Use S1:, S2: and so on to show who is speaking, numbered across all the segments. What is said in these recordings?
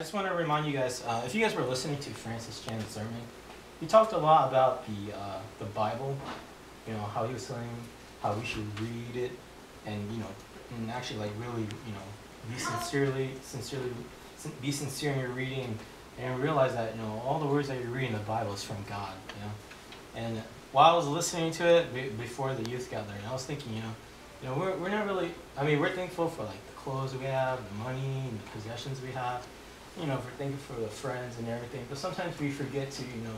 S1: I just want to remind you guys, uh, if you guys were listening to Francis Chan's sermon, he talked a lot about the uh, the Bible, you know, how he was saying how we should read it, and you know, and actually like really, you know, be sincerely, sincerely, be sincere in your reading, and realize that you know all the words that you're reading in the Bible is from God, you know. And while I was listening to it be- before the youth got there, and I was thinking, you know, you know, we're, we're not really. I mean, we're thankful for like the clothes we have, the money, the possessions we have. You know, we're thankful for the friends and everything. But sometimes we forget to, you know,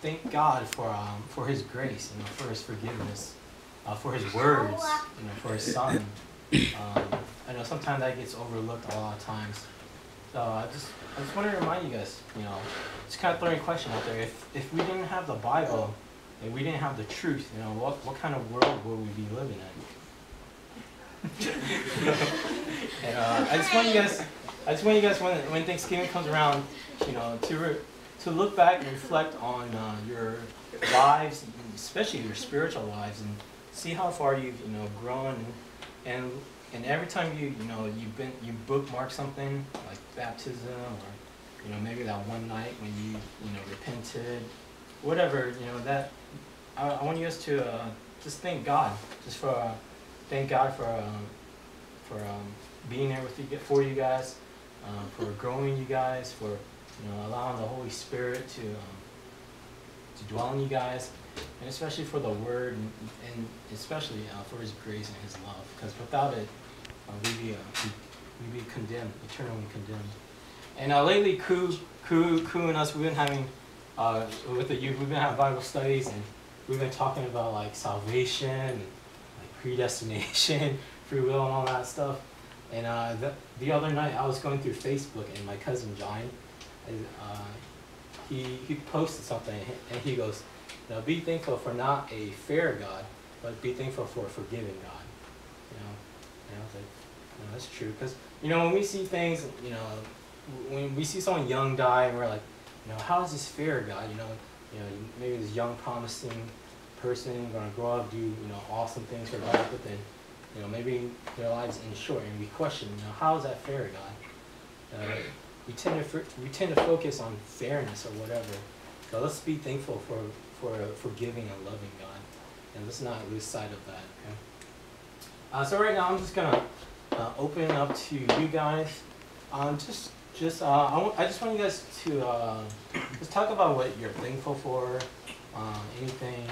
S1: thank God for um, for His grace, you know, for His forgiveness, uh, for His words, you know, for His Son. Um, I know sometimes that gets overlooked a lot of times. So I just I just want to remind you guys, you know, it's kind of throwing a question out there. If if we didn't have the Bible, if we didn't have the truth, you know, what what kind of world would we be living in? and uh, I just want you guys, I just want you guys when when Thanksgiving comes around, you know, to to look back and reflect on uh, your lives, especially your spiritual lives, and see how far you've you know grown, and and every time you you know you've been you bookmark something like baptism or you know maybe that one night when you you know repented, whatever you know that I, I want you guys to uh, just thank God just for uh, thank God for um, for um, being there with you for you guys, um, for growing you guys, for you know allowing the Holy Spirit to um, to dwell in you guys, and especially for the Word and, and especially uh, for His grace and His love. Because without it, uh, we'd be uh, we'd, be condemned, eternally condemned. And uh, lately, Koo, Koo, Koo and us, we've been having uh, with the youth, we've been having Bible studies, and we've been talking about like salvation, and, like predestination, free will, and all that stuff. And uh, the, the other night, I was going through Facebook, and my cousin John, uh, he he posted something, and he goes, "Now be thankful for not a fair God, but be thankful for a forgiving God." You know, and I was like, "No, that's true." Because you know, when we see things, you know, when we see someone young die, and we're like, you know, how is this fair, God? You know, you know, maybe this young, promising person going to grow up, do you know, awesome things for God, but then, you know, maybe their lives in short, and we question, you know, how is that fair, God? Uh, we tend to we tend to focus on fairness or whatever. So let's be thankful for for a forgiving and loving God, and let's not lose sight of that. Okay. Uh, so right now I'm just gonna uh, open up to you guys. Um, just just uh, I, I just want you guys to uh, just talk about what you're thankful for. Uh, anything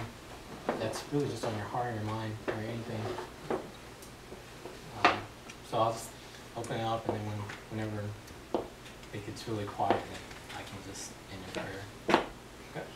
S1: that's really just on your heart or your mind or anything dogs open it up, and then when, whenever it gets really quiet, I can just end the prayer. Okay.